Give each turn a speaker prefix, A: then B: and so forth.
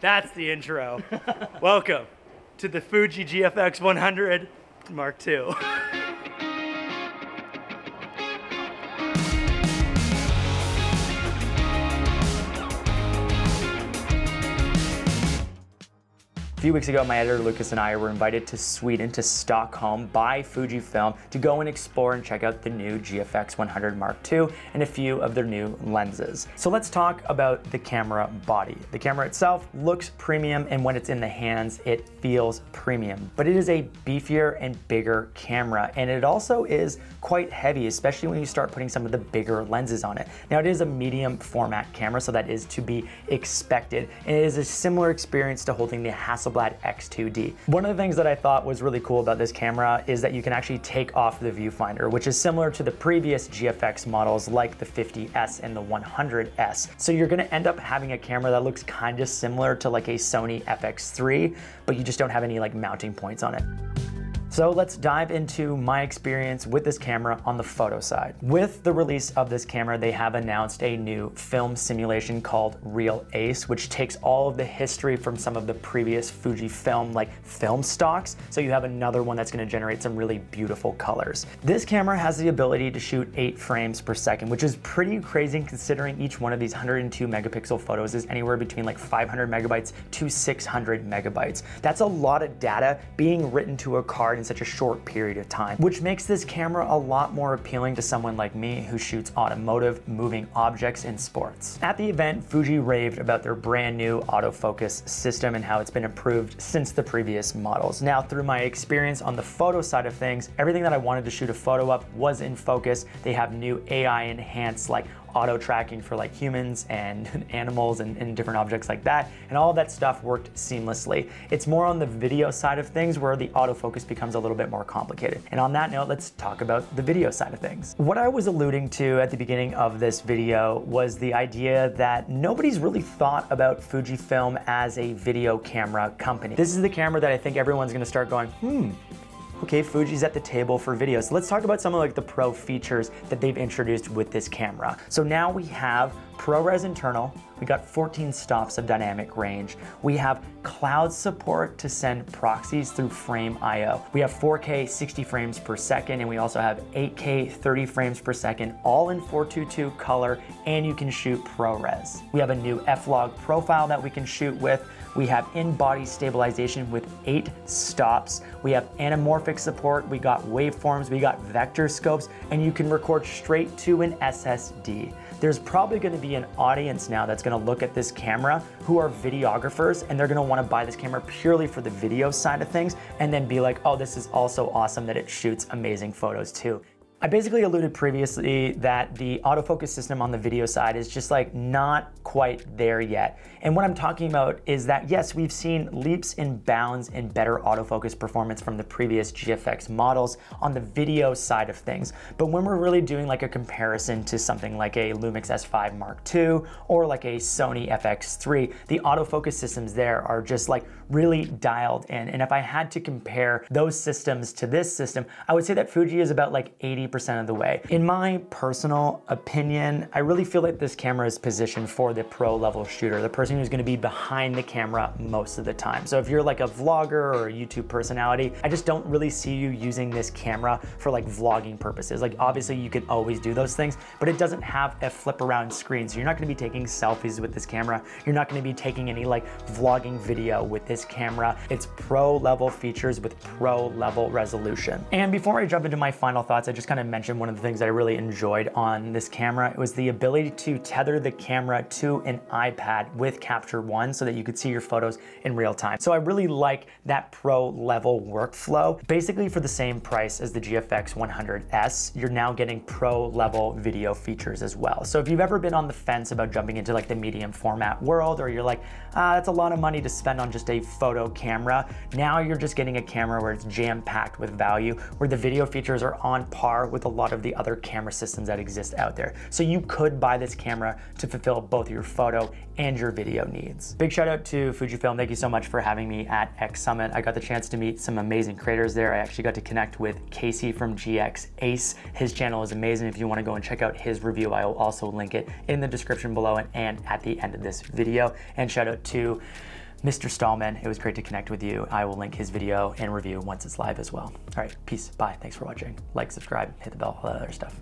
A: That's the intro. Welcome to the Fuji GFX 100 Mark II. A few weeks ago, my editor Lucas and I were invited to Sweden, to Stockholm by Fujifilm to go and explore and check out the new GFX 100 Mark II and a few of their new lenses. So let's talk about the camera body. The camera itself looks premium and when it's in the hands, it feels premium. But it is a beefier and bigger camera and it also is quite heavy, especially when you start putting some of the bigger lenses on it. Now it is a medium format camera, so that is to be expected. And it is a similar experience to holding the Hasselblad Hasselblad X2D. One of the things that I thought was really cool about this camera is that you can actually take off the viewfinder, which is similar to the previous GFX models like the 50S and the 100S. So you're gonna end up having a camera that looks kind of similar to like a Sony FX3, but you just don't have any like mounting points on it. So let's dive into my experience with this camera on the photo side. With the release of this camera, they have announced a new film simulation called Reala Ace, which takes all of the history from some of the previous Fujifilm like film stocks. So you have another one that's gonna generate some really beautiful colors. This camera has the ability to shoot eight frames per second, which is pretty crazy considering each one of these 102 megapixel photos is anywhere between like 500 megabytes to 600 megabytes. That's a lot of data being written to a card in such a short period of time, which makes this camera a lot more appealing to someone like me who shoots automotive, moving objects, and sports. At the event, Fuji raved about their brand new autofocus system and how it's been improved since the previous models. Now, through my experience on the photo side of things, everything that I wanted to shoot a photo up was in focus. They have new AI enhanced like auto tracking for like humans and animals and, and, different objects like that. And all that stuff worked seamlessly. It's more on the video side of things where the autofocus becomes a little bit more complicated. And on that note, let's talk about the video side of things. What I was alluding to at the beginning of this video was the idea that nobody's really thought about Fujifilm as a video camera company. This is the camera that I think everyone's gonna start going, hmm, Okay, Fuji's at the table for video. So let's talk about some of like the pro features that they've introduced with this camera. So now we have ProRes internal, we got 14 stops of dynamic range. We have cloud support to send proxies through Frame IO. We have 4K 60 frames per second, and we also have 8K 30 frames per second, all in 422 color, and you can shoot ProRes. We have a new F-Log profile that we can shoot with. We have in-body stabilization with eight stops. We have anamorphic support. We got waveforms. We got vector scopes, and you can record straight to an SSD there's probably gonna be an audience now that's gonna look at this camera who are videographers and they're gonna wanna buy this camera purely for the video side of things and then be like, oh, this is also awesome that it shoots amazing photos too. I basically alluded previously that the autofocus system on the video side is just like not quite there yet. And what I'm talking about is that yes, we've seen leaps and bounds in better autofocus performance from the previous GFX models on the video side of things. But when we're really doing like a comparison to something like a Lumix S5 Mark II or like a Sony FX3, the autofocus systems there are just like really dialed in. And if I had to compare those systems to this system, I would say that Fuji is about like 80 percent of the way. In my personal opinion, I really feel like this camera is positioned for pro level shooter, the person who's gonna be behind the camera most of the time. So if you're like a vlogger or a YouTube personality, I just don't really see you using this camera for like vlogging purposes. Like obviously you can always do those things, but it doesn't have a flip around screen. So you're not gonna be taking selfies with this camera. You're not gonna be taking any like vlogging video with this camera. It's pro level features with pro level resolution. And before I jump into my final thoughts, I just kind of mentioned one of the things that I really enjoyed on this camera. It was the ability to tether the camera to an iPad with Capture One so that you could see your photos in real time. So I really like that pro level workflow. Basically for the same price as the GFX 100S, you're now getting pro level video features as well. So if you've ever been on the fence about jumping into like the medium format world, or you're like, ah, that's a lot of money to spend on just a photo camera, now you're just getting a camera where it's jam packed with value, where the video features are on par with a lot of the other camera systems that exist out there. So you could buy this camera to fulfill both your photo and your video needs. Big shout out to Fujifilm. Thank you so much for having me at X Summit. I got the chance to meet some amazing creators there. I actually got to connect with Casey from GX Ace. His channel is amazing. If you want to go and check out his review, I will also link it in the description below and at the end of this video. And shout out to Mr. Stallman, it was great to connect with you. I will link his video and review once it's live as well. All right, peace, bye, thanks for watching. Like, subscribe, hit the bell, all that other stuff.